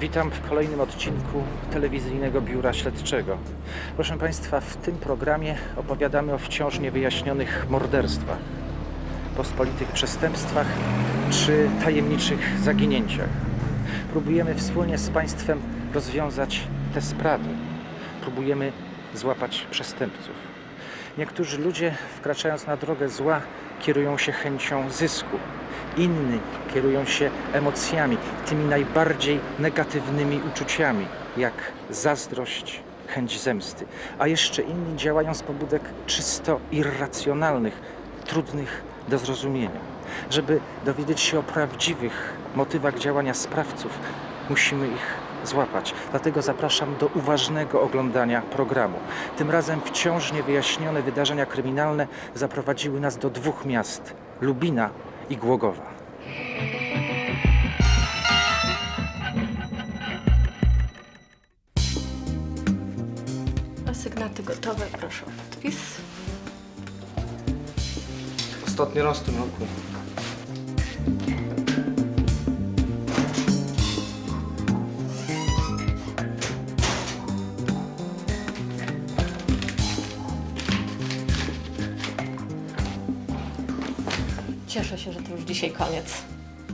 Witam w kolejnym odcinku telewizyjnego biura śledczego. Proszę Państwa, w tym programie opowiadamy o wciąż niewyjaśnionych morderstwach, pospolitych przestępstwach czy tajemniczych zaginięciach. Próbujemy wspólnie z Państwem rozwiązać te sprawy. Próbujemy złapać przestępców. Niektórzy ludzie, wkraczając na drogę zła, kierują się chęcią zysku. Inni kierują się emocjami, tymi najbardziej negatywnymi uczuciami, jak zazdrość, chęć zemsty. A jeszcze inni działają z pobudek czysto irracjonalnych, trudnych do zrozumienia. Żeby dowiedzieć się o prawdziwych motywach działania sprawców, musimy ich złapać. Dlatego zapraszam do uważnego oglądania programu. Tym razem wciąż niewyjaśnione wydarzenia kryminalne zaprowadziły nas do dwóch miast: Lubina i Głogowa. Asygnaty gotowe, proszę o. Ostatni raz w tym roku. Cieszę się, że to już dzisiaj koniec.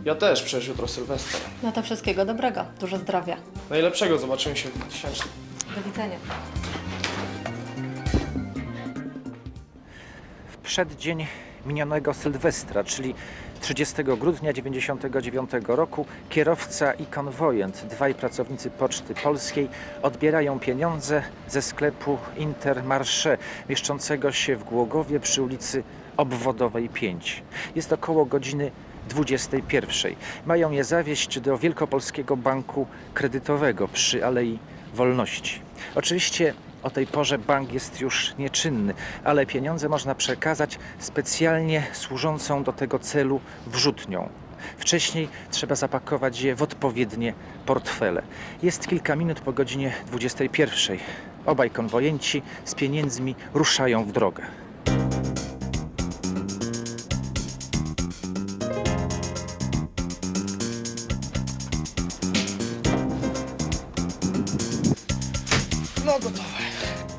Ja też, przecież jutro Sylwester. No to wszystkiego dobrego, dużo zdrowia. Najlepszego, zobaczymy się w 2000. Do widzenia. W przeddzień minionego Sylwestra, czyli 30 grudnia 1999 roku, kierowca i konwojent, dwaj pracownicy Poczty Polskiej, odbierają pieniądze ze sklepu Intermarché, mieszczącego się w Głogowie przy ulicy Obwodowej 5. Jest około godziny 21. Mają je zawieźć do Wielkopolskiego Banku Kredytowego przy Alei Wolności. Oczywiście o tej porze bank jest już nieczynny, ale pieniądze można przekazać specjalnie służącą do tego celu wrzutnią. Wcześniej trzeba zapakować je w odpowiednie portfele. Jest kilka minut po godzinie 21. Obaj konwojenci z pieniędzmi ruszają w drogę.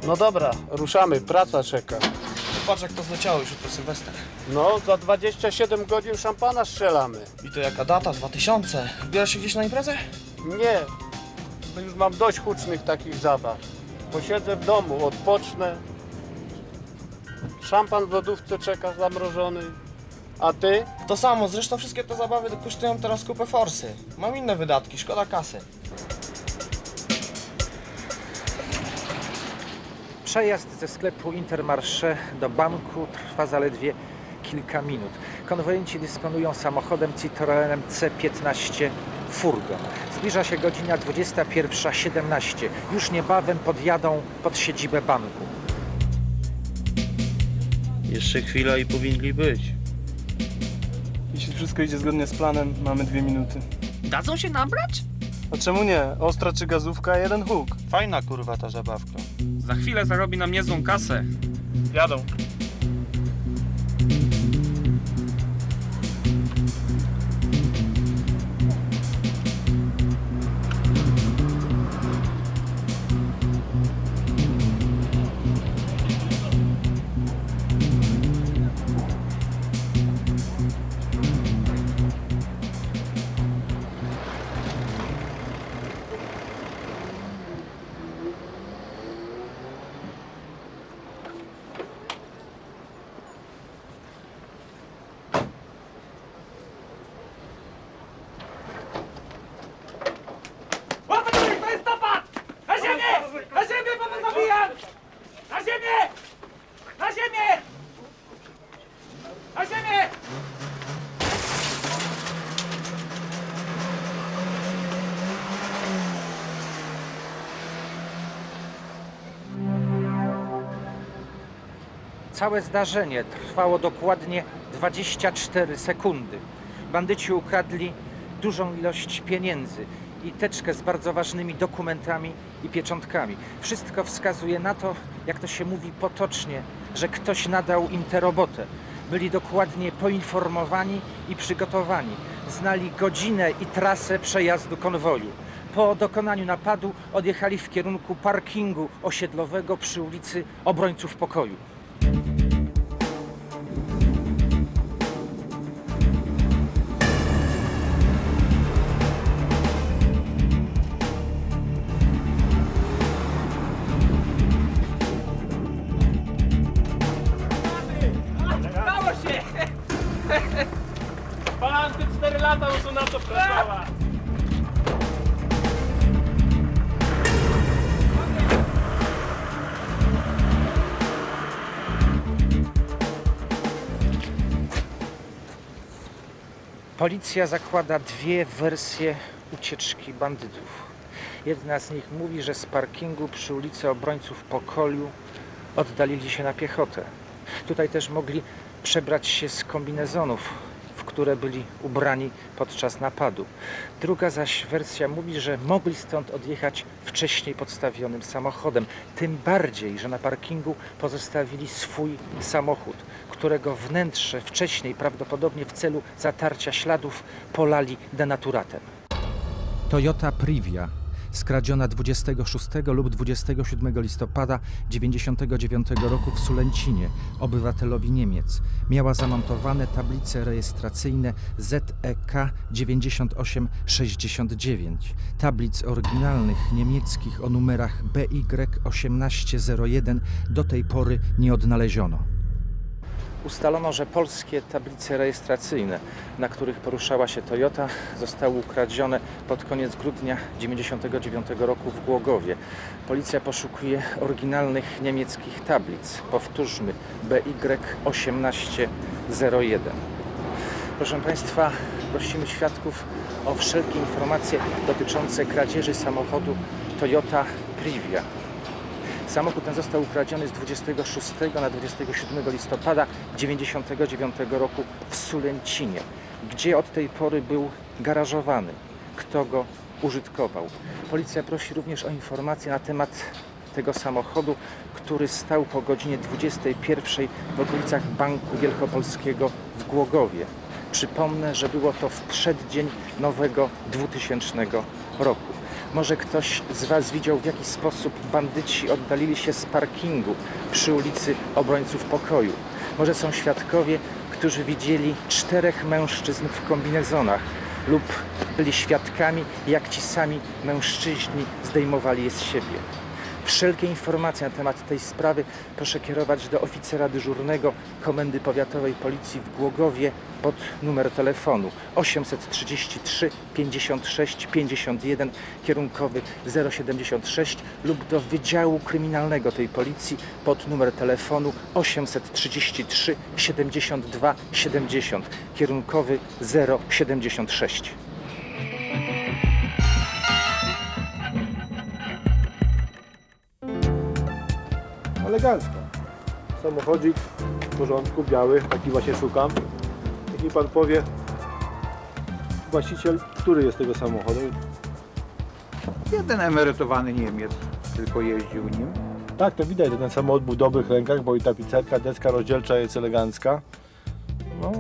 No dobra, ruszamy, praca czeka. Patrz jak to zleciało już jutro Sylwester. No, za 27 godzin szampana strzelamy. I to jaka data? 2000. Wybierasz się gdzieś na imprezę? Nie, bo już mam dość hucznych takich zabaw. Posiedzę w domu, odpocznę. Szampan w lodówce czeka zamrożony. A ty? To samo, zresztą wszystkie te zabawy kosztują teraz kupę forsy. Mam inne wydatki, szkoda kasy. Przejazd ze sklepu Intermarché do banku trwa zaledwie kilka minut. Konwojenci dysponują samochodem Citroenem C15 Furgon. Zbliża się godzina 21.17. Już niebawem podjadą pod siedzibę banku. Jeszcze chwila i powinni być. Jeśli wszystko idzie zgodnie z planem, mamy dwie minuty. Dadzą się nabrać? A czemu nie? Ostra czy gazówka, jeden huk. Fajna kurwa ta zabawka. Za chwilę zarobi nam niezłą kasę. Jadą. Całe zdarzenie trwało dokładnie 24 sekundy. Bandyci ukradli dużą ilość pieniędzy i teczkę z bardzo ważnymi dokumentami i pieczątkami. Wszystko wskazuje na to, jak to się mówi potocznie, że ktoś nadał im tę robotę. Byli dokładnie poinformowani i przygotowani. Znali godzinę i trasę przejazdu konwoju. Po dokonaniu napadu odjechali w kierunku parkingu osiedlowego przy ulicy Obrońców Pokoju. Policja zakłada dwie wersje ucieczki bandytów. Jedna z nich mówi, że z parkingu przy ulicy Obrońców Pokoju oddalili się na piechotę. Tutaj też mogli przebrać się z kombinezonów, w które byli ubrani podczas napadu. Druga zaś wersja mówi, że mogli stąd odjechać wcześniej podstawionym samochodem. Tym bardziej, że na parkingu pozostawili swój samochód, którego wnętrze wcześniej, prawdopodobnie w celu zatarcia śladów, polali denaturatem. Toyota Privia, skradziona 26 lub 27 listopada 99 roku w Sulęcinie, obywatelowi Niemiec. Miała zamontowane tablice rejestracyjne E ZEK 9869. Tablic oryginalnych niemieckich o numerach BY 1801 do tej pory nie odnaleziono. Ustalono, że polskie tablice rejestracyjne, na których poruszała się Toyota, zostały ukradzione pod koniec grudnia 1999 roku w Głogowie. Policja poszukuje oryginalnych niemieckich tablic. Powtórzmy, BY 1801. Proszę Państwa, prosimy świadków o wszelkie informacje dotyczące kradzieży samochodu Toyota Privia. Samochód ten został ukradziony z 26 na 27 listopada 1999 roku w Sulęcinie, gdzie od tej pory był garażowany. Kto go użytkował? Policja prosi również o informacje na temat tego samochodu, który stał po godzinie 21 w okolicach Banku Wielkopolskiego w Głogowie. Przypomnę, że było to w przeddzień nowego 2000 roku. Może ktoś z Was widział, w jaki sposób bandyci oddalili się z parkingu przy ulicy Obrońców Pokoju. Może są świadkowie, którzy widzieli czterech mężczyzn w kombinezonach lub byli świadkami, jak ci sami mężczyźni zdejmowali je z siebie. Wszelkie informacje na temat tej sprawy proszę kierować do oficera dyżurnego Komendy Powiatowej Policji w Głogowie pod numer telefonu 833 56 51 kierunkowy 076 lub do Wydziału Kryminalnego tej Policji pod numer telefonu 833 72 70 kierunkowy 076. Elegancko. Samochodzik w porządku, biały, taki właśnie szukam. Niech mi pan powie, właściciel, który jest tego samochodu. Jeden emerytowany Niemiec tylko jeździł nim. Tak, to widać, że ten samochód był w dobrych rękach, bo i tapicerka, deska rozdzielcza jest elegancka. No,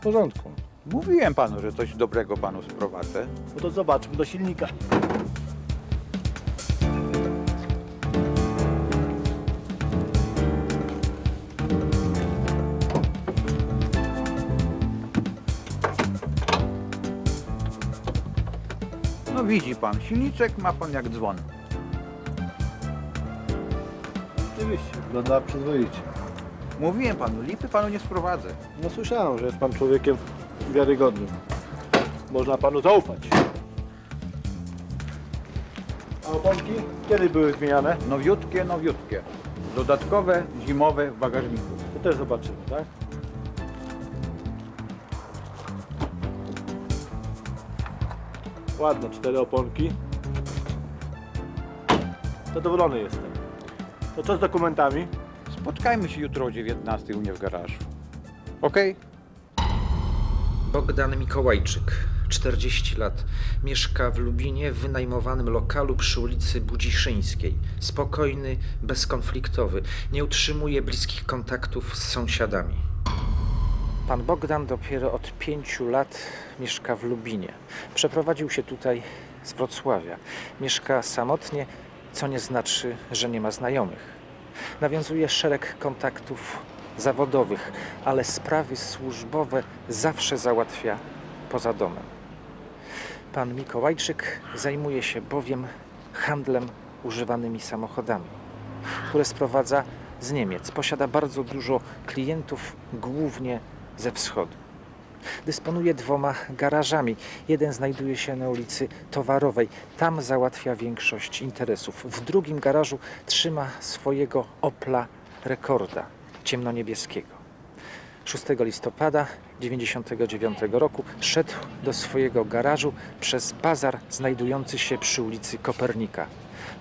w porządku. Mówiłem panu, że coś dobrego panu sprowadzę. No to zobaczmy do silnika. Widzi pan, silniczek ma pan jak dzwon. Oczywiście, wygląda przyzwoicie. Mówiłem panu, lipy panu nie sprowadzę. No słyszałem, że jest pan człowiekiem wiarygodnym. Można panu zaufać. A oponki kiedy były zmieniane? Nowiutkie, nowiutkie. Dodatkowe, zimowe w bagażniku. To też zobaczymy, tak? Ładne, cztery oponki. Zadowolony jestem. To co z dokumentami? Spotkajmy się jutro o 19 u mnie w garażu. Okej? Bogdan Mikołajczyk, 40 lat. Mieszka w Lubinie w wynajmowanym lokalu przy ulicy Budziszyńskiej. Spokojny, bezkonfliktowy. Nie utrzymuje bliskich kontaktów z sąsiadami. Pan Bogdan dopiero od pięciu lat mieszka w Lubinie. Przeprowadził się tutaj z Wrocławia. Mieszka samotnie, co nie znaczy, że nie ma znajomych. Nawiązuje szereg kontaktów zawodowych, ale sprawy służbowe zawsze załatwia poza domem. Pan Mikołajczyk zajmuje się bowiem handlem używanymi samochodami, które sprowadza z Niemiec. Posiada bardzo dużo klientów, głównie ze wschodu. Dysponuje dwoma garażami. Jeden znajduje się na ulicy Towarowej. Tam załatwia większość interesów. W drugim garażu trzyma swojego Opla Rekorda ciemnoniebieskiego. 6 listopada 1999 roku szedł do swojego garażu przez bazar znajdujący się przy ulicy Kopernika.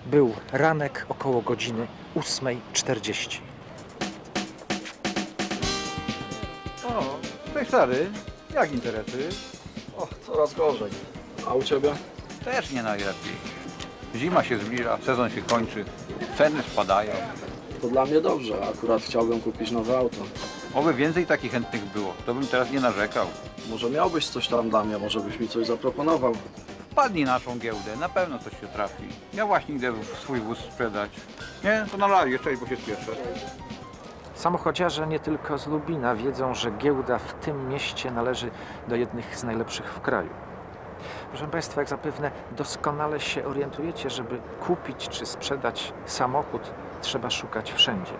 Był ranek około godziny 8.40. cześć stary. Jak interesy? O, coraz gorzej. A u ciebie? Też nie najlepiej. Zima się zbliża, sezon się kończy, ceny spadają. To dla mnie dobrze. Akurat chciałbym kupić nowe auto. Oby więcej takich chętnych było, to bym teraz nie narzekał. Może miałbyś coś tam dla mnie, może byś mi coś zaproponował. Padnij naszą giełdę, na pewno coś się trafi. Ja właśnie idę swój wóz sprzedać. Nie, to na razie, cześć, bo się spieszę. Samochodziarze nie tylko z Lubina wiedzą, że giełda w tym mieście należy do jednych z najlepszych w kraju. Proszę Państwa, jak zapewne doskonale się orientujecie, żeby kupić czy sprzedać samochód, trzeba szukać wszędzie.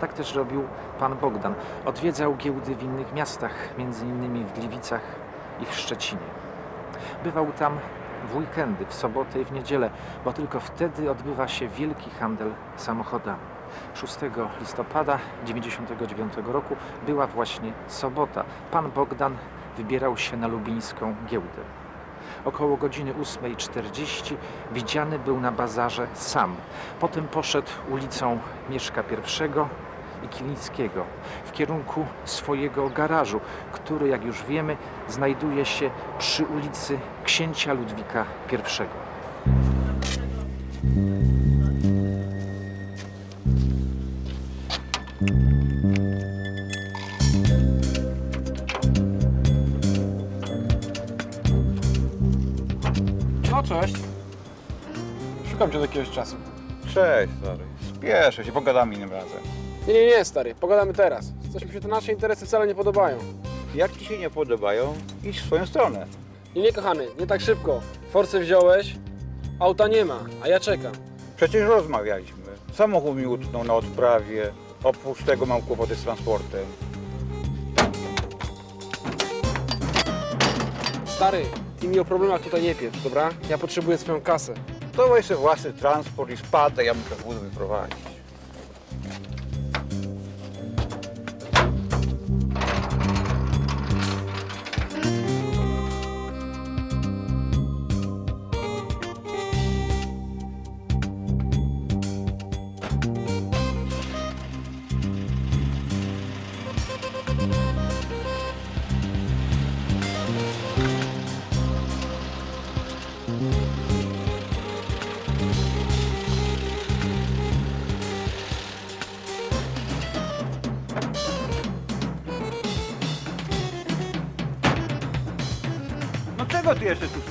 Tak też robił pan Bogdan. Odwiedzał giełdy w innych miastach, innymi w Gliwicach i w Szczecinie. Bywał tam w weekendy, w sobotę i w niedzielę, bo tylko wtedy odbywa się wielki handel samochodami. 6 listopada 1999 roku była właśnie sobota. Pan Bogdan wybierał się na lubińską giełdę. Około godziny 8.40 widziany był na bazarze sam. Potem poszedł ulicą Mieszka I i Kilińskiego w kierunku swojego garażu, który, jak już wiemy, znajduje się przy ulicy Księcia Ludwika I. cześć. Szukam cię od jakiegoś czasu. Cześć, stary. Spieszę się, pogadamy innym razem. Nie, nie, nie, stary. Pogadamy teraz. Coś mi się te nasze interesy wcale nie podobają. Jak ci się nie podobają, idź w swoją stronę. Nie, nie, kochany, nie tak szybko. Force wziąłeś, auta nie ma, a ja czekam. Przecież rozmawialiśmy. Samochód mi utknął na odprawie. Oprócz tego mam kłopoty z transportem. Stary, ty mi o problemach tutaj nie pieprz, dobra? Ja potrzebuję swoją kasę. To weź sobie własny transport i spadaj, ja muszę wóz wyprowadzić.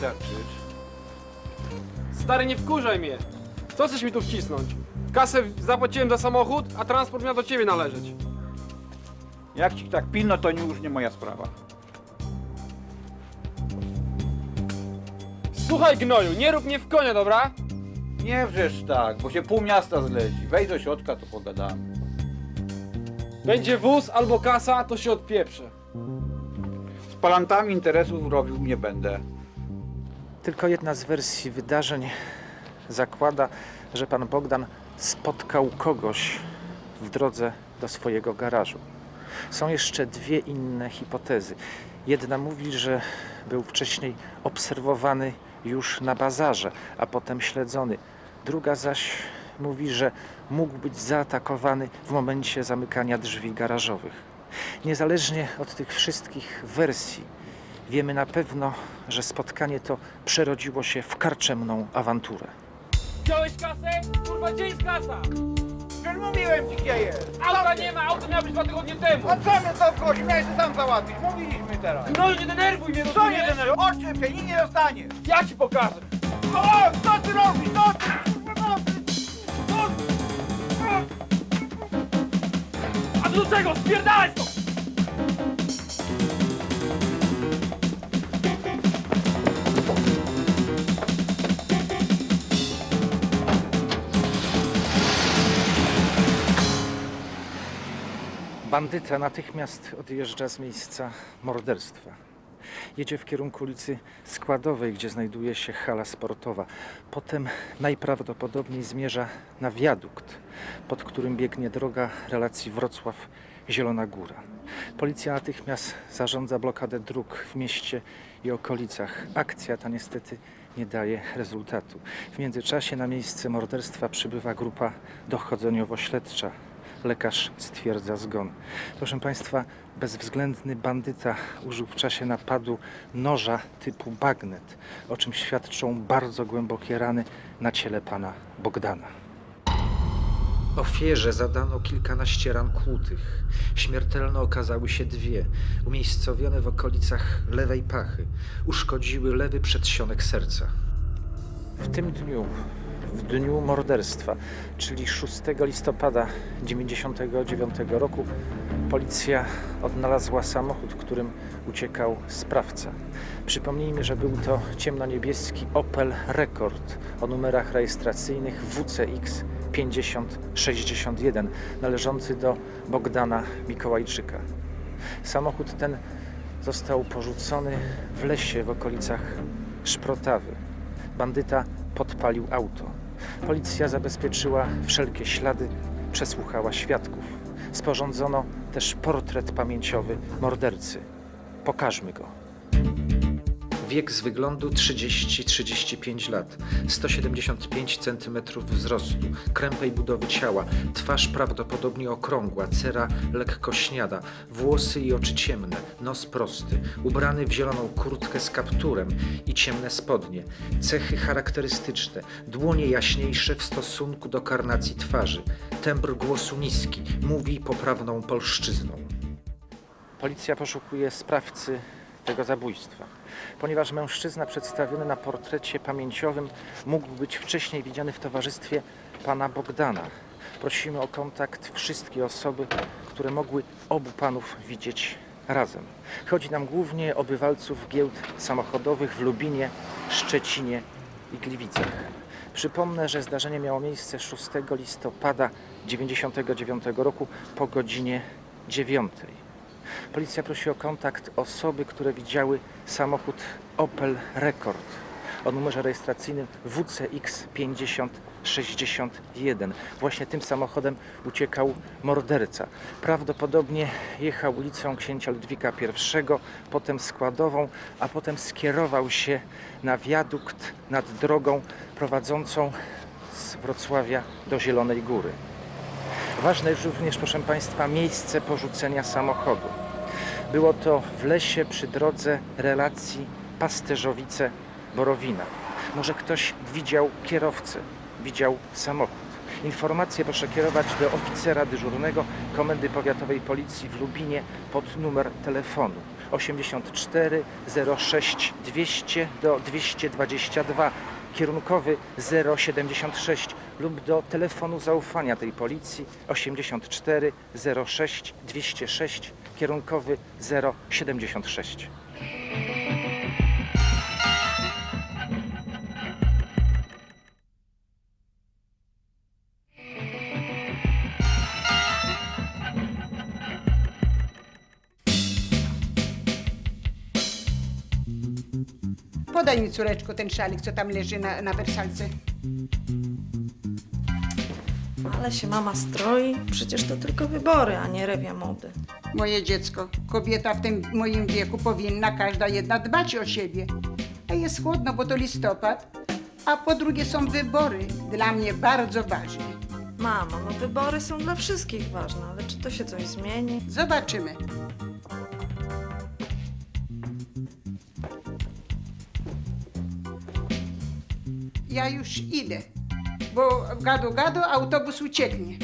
Sterczysz? Stary, nie wkurzaj mnie. Co chcesz mi tu wcisnąć? Kasę zapłaciłem za samochód, a transport miał do ciebie należeć. Jak ci tak pilno, to już nie moja sprawa. Słuchaj, gnoju, nie rób mnie w konia, dobra? Nie wrzesz tak, bo się pół miasta zleci. Wejdź do środka, to pogadamy. Będzie wóz albo kasa, to się odpieprzę. Z palantami interesów robił nie będę. Tylko jedna z wersji wydarzeń zakłada, że pan Bogdan spotkał kogoś w drodze do swojego garażu. Są jeszcze dwie inne hipotezy. Jedna mówi, że był wcześniej obserwowany już na bazarze, a potem śledzony. Druga zaś mówi, że mógł być zaatakowany w momencie zamykania drzwi garażowych. Niezależnie od tych wszystkich wersji, Wiemy na pewno, że spotkanie to przerodziło się w karczemną awanturę. Wziąłeś kasę? Kurwa, gdzie jest kasa? Już mówiłem ci gdzie jest! Auta nie ma, auto miało być dwa tygodnie temu. A co mnie to wchodzi? Miałeś to sam załatwić, mówiliśmy teraz! No nie denerwuj mnie, Co nie ten Odczep się, nikt nie dostanie! Ja ci pokażę. O, co ty robisz? Co ty? Co ty? A do czego? Spierdalaj stąd! Bandyta natychmiast odjeżdża z miejsca morderstwa. Jedzie w kierunku ulicy Składowej, gdzie znajduje się hala sportowa. Potem najprawdopodobniej zmierza na wiadukt, pod którym biegnie droga relacji Wrocław-Zielona Góra. Policja natychmiast zarządza blokadę dróg w mieście i okolicach. Akcja ta niestety nie daje rezultatu. W międzyczasie na miejsce morderstwa przybywa grupa dochodzeniowo-śledcza. Lekarz stwierdza zgon. Proszę Państwa, bezwzględny bandyta użył w czasie napadu noża typu bagnet, o czym świadczą bardzo głębokie rany na ciele pana Bogdana. Ofierze zadano kilkanaście ran kłutych. Śmiertelne okazały się dwie, umiejscowione w okolicach lewej pachy. Uszkodziły lewy przedsionek serca. W tym dniu, w dniu morderstwa, czyli 6 listopada 1999 roku, policja odnalazła samochód, którym uciekał sprawca. Przypomnijmy, że był to ciemnoniebieski Opel Rekord o numerach rejestracyjnych WCX 5061, należący do Bogdana Mikołajczyka. Samochód ten został porzucony w lesie w okolicach Szprotawy. Bandyta podpalił auto. Policja zabezpieczyła wszelkie ślady, przesłuchała świadków. Sporządzono też portret pamięciowy mordercy. Pokażmy go. Wiek z wyglądu 30-35 lat, 175 cm wzrostu, krępej budowy ciała, twarz prawdopodobnie okrągła, cera lekko śniada, włosy i oczy ciemne, nos prosty, ubrany w zieloną kurtkę z kapturem i ciemne spodnie, cechy charakterystyczne, dłonie jaśniejsze w stosunku do karnacji twarzy, tembr głosu niski, mówi poprawną polszczyzną. Policja poszukuje sprawcy tego zabójstwa. Ponieważ mężczyzna przedstawiony na portrecie pamięciowym mógł być wcześniej widziany w towarzystwie pana Bogdana. Prosimy o kontakt wszystkie osoby, które mogły obu panów widzieć razem. Chodzi nam głównie o bywalców giełd samochodowych w Lubinie, Szczecinie i Gliwicach. Przypomnę, że zdarzenie miało miejsce 6 listopada 1999 roku po godzinie 9. Policja prosi o kontakt osoby, które widziały samochód Opel Rekord o numerze rejestracyjnym WCX 5061. Właśnie tym samochodem uciekał morderca. Prawdopodobnie jechał ulicą księcia Ludwika I, potem składową, a potem skierował się na wiadukt nad drogą prowadzącą z Wrocławia do Zielonej Góry. Ważne jest również, proszę Państwa, miejsce porzucenia samochodu. Było to w lesie przy drodze relacji Pasterzowice-Borowina. Może ktoś widział kierowcę, widział samochód. Informacje proszę kierować do oficera dyżurnego Komendy Powiatowej Policji w Lubinie pod numer telefonu 84 06 200 do 222 kierunkowy 076 lub do telefonu zaufania tej policji 84 06 206 kierunkowy 076. Podaj mi, córeczko, ten szalik, co tam leży na, na wersalce. Ale się mama stroi, przecież to tylko wybory, a nie rewia mody. Moje dziecko, kobieta w tym moim wieku powinna każda jedna dbać o siebie. A jest chłodno, bo to listopad, a po drugie są wybory, dla mnie bardzo ważne. Mama, no wybory są dla wszystkich ważne, ale czy to się coś zmieni? Zobaczymy. Ja już idę bo gadu gadu autobus ucieknie.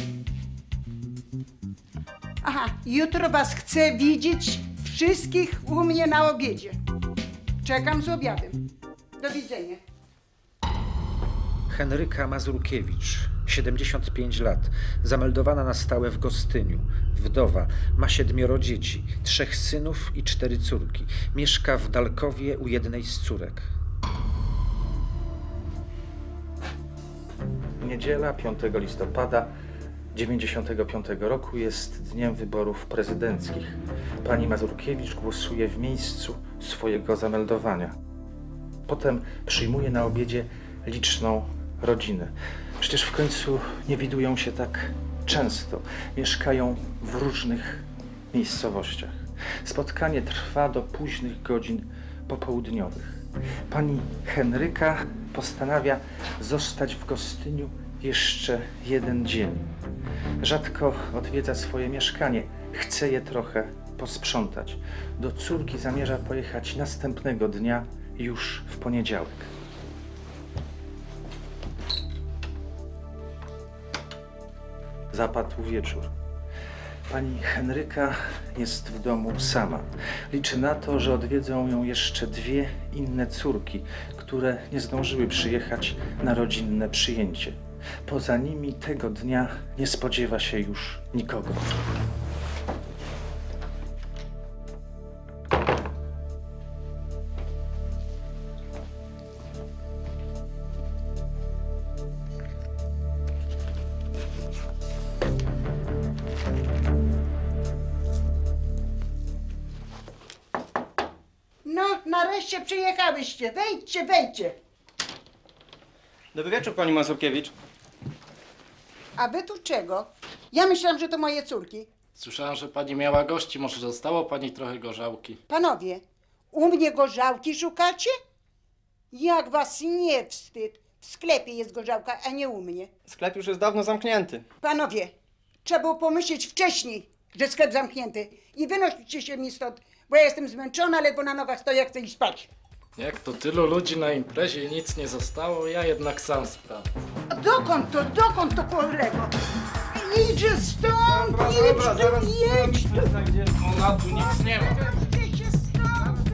Aha, jutro was chcę widzieć wszystkich u mnie na obiedzie. Czekam z obiadem. Do widzenia. Henryka Mazurkiewicz, 75 lat, zameldowana na stałe w Gostyniu. Wdowa, ma siedmioro dzieci, trzech synów i cztery córki. Mieszka w Dalkowie u jednej z córek. Niedziela 5 listopada 95 roku jest dniem wyborów prezydenckich. Pani Mazurkiewicz głosuje w miejscu swojego zameldowania. Potem przyjmuje na obiedzie liczną rodzinę. Przecież w końcu nie widują się tak często. Mieszkają w różnych miejscowościach. Spotkanie trwa do późnych godzin popołudniowych. Pani Henryka postanawia zostać w Gostyniu jeszcze jeden dzień. Rzadko odwiedza swoje mieszkanie. Chce je trochę posprzątać. Do córki zamierza pojechać następnego dnia, już w poniedziałek. Zapadł wieczór. Pani Henryka jest w domu sama. Liczy na to, że odwiedzą ją jeszcze dwie inne córki, które nie zdążyły przyjechać na rodzinne przyjęcie. Poza nimi tego dnia nie spodziewa się już nikogo. No, nareszcie przyjechałyście. Wejdźcie, wejdźcie. Dobry wieczór, pani Mazurkiewicz. A wy tu czego? Ja myślałam, że to moje córki. Słyszałam, że pani miała gości, może zostało pani trochę gorzałki. Panowie, u mnie gorzałki szukacie? Jak was nie wstyd? W sklepie jest gorzałka, a nie u mnie. Sklep już jest dawno zamknięty. Panowie, trzeba było pomyśleć wcześniej, że sklep zamknięty. I wynoście się mi stąd, bo ja jestem zmęczona, ledwo na nogach stoję, chcę iść spać. Jak to tylu ludzi na imprezie i nic nie zostało, ja jednak sam sprawdzę. A dokąd to, dokąd to kolego? Idź stąd, idź tu, jedź tu. Ona tu nic nie ma. Idźcie się stąd.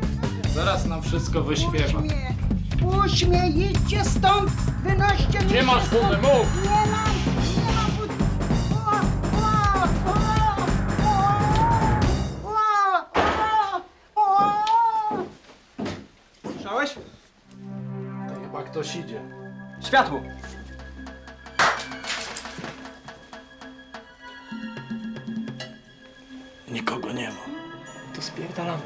Zaraz nam wszystko wyśpiewa. Puść mnie, puść mnie, idźcie stąd, wynoście mnie Gdzie masz stąd. budę? Mów! Nie mam, ktoś idzie. Światło! Nikogo nie ma. To spierdalam.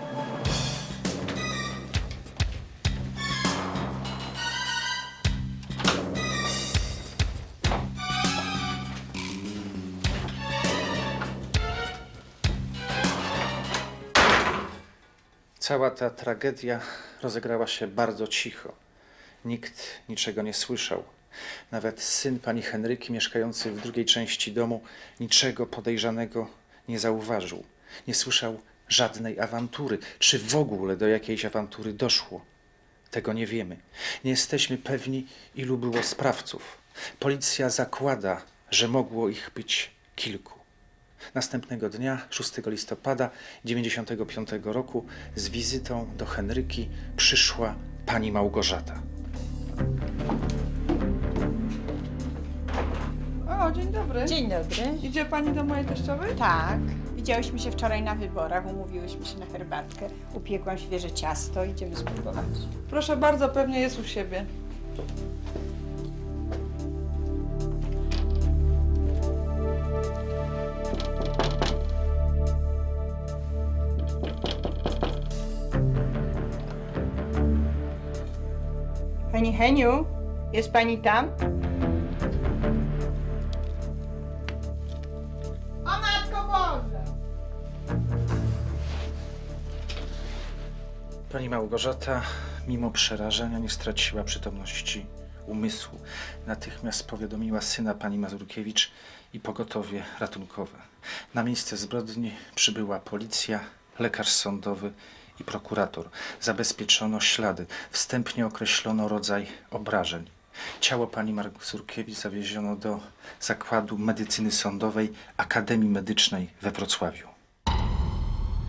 Cała ta tragedia rozegrała się bardzo cicho. Nikt niczego nie słyszał. Nawet syn pani Henryki, mieszkający w drugiej części domu, niczego podejrzanego nie zauważył. Nie słyszał żadnej awantury. Czy w ogóle do jakiejś awantury doszło? Tego nie wiemy. Nie jesteśmy pewni, ilu było sprawców. Policja zakłada, że mogło ich być kilku. Następnego dnia, 6 listopada 95 roku, z wizytą do Henryki przyszła pani Małgorzata. Dzień dobry. Dzień dobry. Idzie pani do mojej teściowej? Tak, widziałyśmy się wczoraj na wyborach, umówiłyśmy się na herbatkę. Upiekłam świeże ciasto, idziemy spróbować. Proszę bardzo, pewnie jest u siebie. Pani Heniu, jest pani tam? Małgorzata, mimo przerażenia, nie straciła przytomności umysłu. Natychmiast powiadomiła syna pani Mazurkiewicz i pogotowie ratunkowe. Na miejsce zbrodni przybyła policja, lekarz sądowy i prokurator. Zabezpieczono ślady, wstępnie określono rodzaj obrażeń. Ciało pani Mazurkiewicz zawieziono do Zakładu Medycyny Sądowej Akademii Medycznej we Wrocławiu.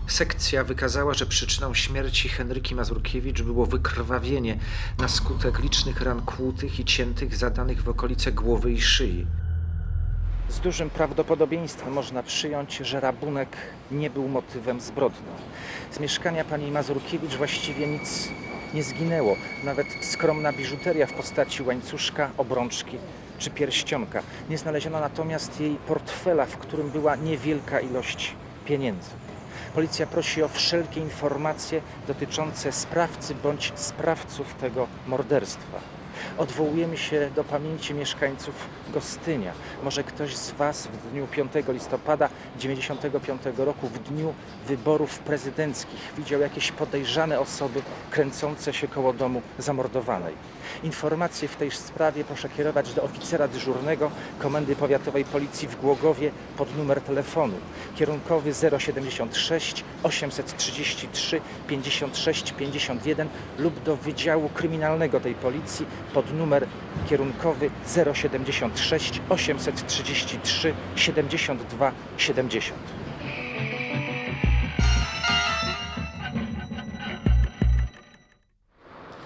Sekcja wykazała, że przyczyną śmierci Henryki Mazurkiewicz było wykrwawienie na skutek licznych ran kłutych i ciętych zadanych w okolice głowy i szyi. Z dużym prawdopodobieństwem można przyjąć, że rabunek nie był motywem zbrodni. Z mieszkania pani Mazurkiewicz właściwie nic nie zginęło. Nawet skromna biżuteria w postaci łańcuszka, obrączki czy pierścionka. Nie znaleziono natomiast jej portfela, w którym była niewielka ilość pieniędzy. Policja prosi o wszelkie informacje dotyczące sprawcy bądź sprawców tego morderstwa. Odwołujemy się do pamięci mieszkańców Gostynia. Może ktoś z Was w dniu 5 listopada 1995 roku, w dniu wyborów prezydenckich, widział jakieś podejrzane osoby kręcące się koło domu zamordowanej. Informacje w tej sprawie proszę kierować do oficera dyżurnego Komendy Powiatowej Policji w Głogowie pod numer telefonu kierunkowy 076 833 56 51 lub do Wydziału Kryminalnego tej Policji pod numer kierunkowy 076 833 72 70.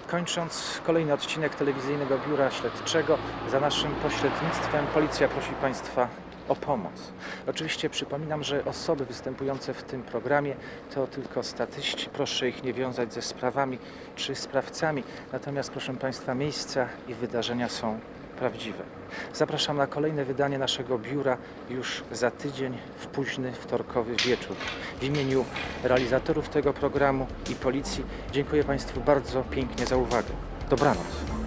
Kończąc kolejny odcinek telewizyjnego biura śledczego, za naszym pośrednictwem policja prosi Państwa o pomoc. Oczywiście przypominam, że osoby występujące w tym programie to tylko statyści. Proszę ich nie wiązać ze sprawami czy sprawcami. Natomiast, proszę Państwa, miejsca i wydarzenia są prawdziwe. Zapraszam na kolejne wydanie naszego biura już za tydzień w późny wtorkowy wieczór. W imieniu realizatorów tego programu i policji dziękuję Państwu bardzo pięknie za uwagę. Dobranoc.